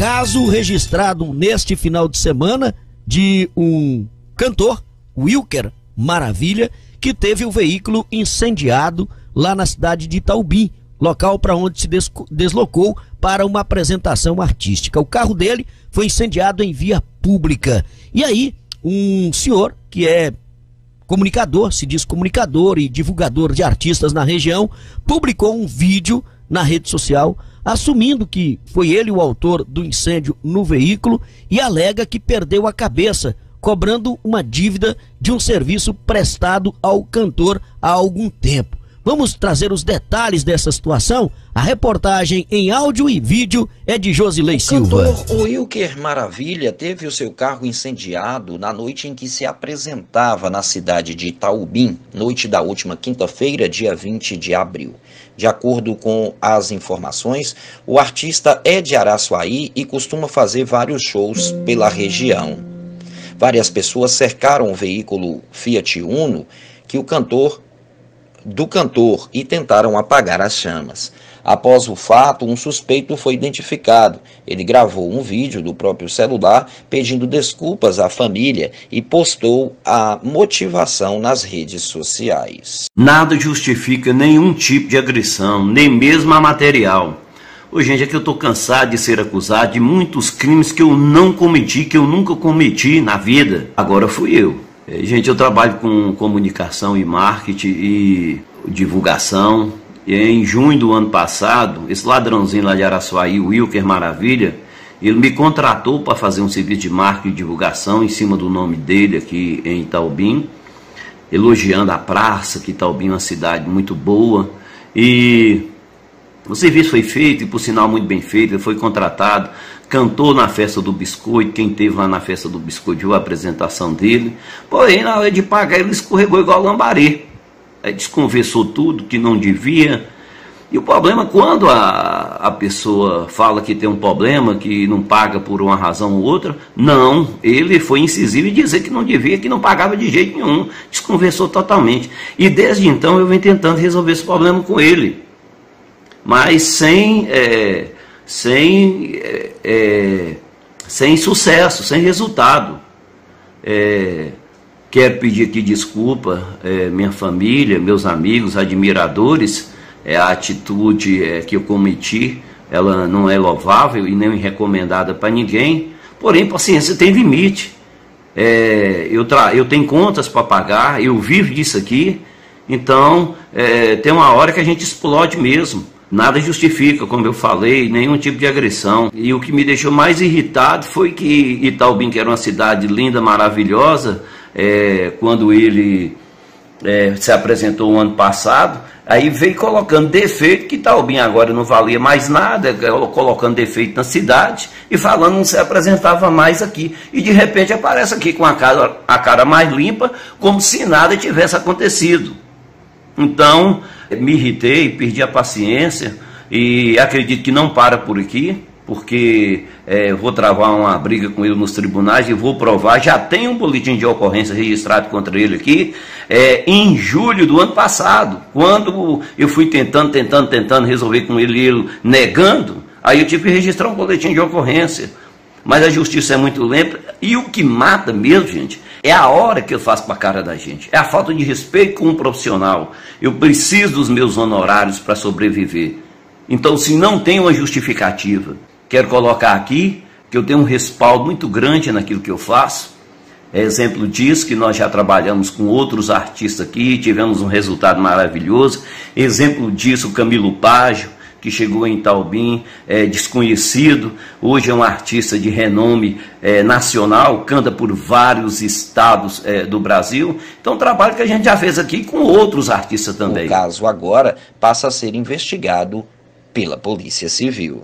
Caso registrado neste final de semana de um cantor, Wilker Maravilha, que teve o veículo incendiado lá na cidade de Itaubim, local para onde se deslocou para uma apresentação artística. O carro dele foi incendiado em via pública. E aí, um senhor que é comunicador, se diz comunicador e divulgador de artistas na região, publicou um vídeo na rede social assumindo que foi ele o autor do incêndio no veículo e alega que perdeu a cabeça cobrando uma dívida de um serviço prestado ao cantor há algum tempo. Vamos trazer os detalhes dessa situação? A reportagem em áudio e vídeo é de Josilei o Silva. O cantor Wilker Maravilha teve o seu carro incendiado na noite em que se apresentava na cidade de Itaubim, noite da última quinta-feira, dia 20 de abril. De acordo com as informações, o artista é de Araçuaí e costuma fazer vários shows pela região. Várias pessoas cercaram o veículo Fiat Uno que o cantor do cantor e tentaram apagar as chamas. Após o fato, um suspeito foi identificado. Ele gravou um vídeo do próprio celular pedindo desculpas à família e postou a motivação nas redes sociais. Nada justifica nenhum tipo de agressão, nem mesmo a material. Ô, gente, é que eu estou cansado de ser acusado de muitos crimes que eu não cometi, que eu nunca cometi na vida. Agora fui eu. Gente, eu trabalho com comunicação e marketing e divulgação. E em junho do ano passado, esse ladrãozinho lá de Araçuaí, o Wilker Maravilha, ele me contratou para fazer um serviço de marketing e divulgação em cima do nome dele aqui em Itaubim, elogiando a praça, que Itaubim é uma cidade muito boa. E o serviço foi feito, e por sinal muito bem feito, ele foi contratado, cantou na festa do biscoito, quem teve lá na festa do biscoito viu a apresentação dele, porém na hora de pagar ele escorregou igual lambaré, aí desconversou tudo que não devia, e o problema quando a, a pessoa fala que tem um problema, que não paga por uma razão ou outra, não, ele foi incisivo e dizer que não devia, que não pagava de jeito nenhum, desconversou totalmente. E desde então eu venho tentando resolver esse problema com ele mas sem, é, sem, é, é, sem sucesso, sem resultado. É, quero pedir aqui desculpa, é, minha família, meus amigos, admiradores, a atitude que eu cometi, ela não é louvável e nem recomendada para ninguém, porém, paciência tem limite. É, eu, eu tenho contas para pagar, eu vivo disso aqui, então é, tem uma hora que a gente explode mesmo. Nada justifica, como eu falei, nenhum tipo de agressão. E o que me deixou mais irritado foi que Itaubim, que era uma cidade linda, maravilhosa, é, quando ele é, se apresentou o ano passado, aí veio colocando defeito, que Itaubim agora não valia mais nada, colocando defeito na cidade e falando não se apresentava mais aqui. E de repente aparece aqui com a cara, a cara mais limpa, como se nada tivesse acontecido. Então, me irritei, perdi a paciência e acredito que não para por aqui, porque é, vou travar uma briga com ele nos tribunais e vou provar. Já tem um boletim de ocorrência registrado contra ele aqui é, em julho do ano passado, quando eu fui tentando, tentando, tentando resolver com ele, ele negando. Aí eu tive que registrar um boletim de ocorrência. Mas a justiça é muito lenta e o que mata mesmo, gente, é a hora que eu faço com a cara da gente. É a falta de respeito com um profissional. Eu preciso dos meus honorários para sobreviver. Então, se não tem uma justificativa, quero colocar aqui que eu tenho um respaldo muito grande naquilo que eu faço. É exemplo disso que nós já trabalhamos com outros artistas aqui, tivemos um resultado maravilhoso. Exemplo disso, o Camilo Págio, que chegou em Taubim, é, desconhecido, hoje é um artista de renome é, nacional, canta por vários estados é, do Brasil. Então, um trabalho que a gente já fez aqui com outros artistas também. O caso agora passa a ser investigado pela Polícia Civil.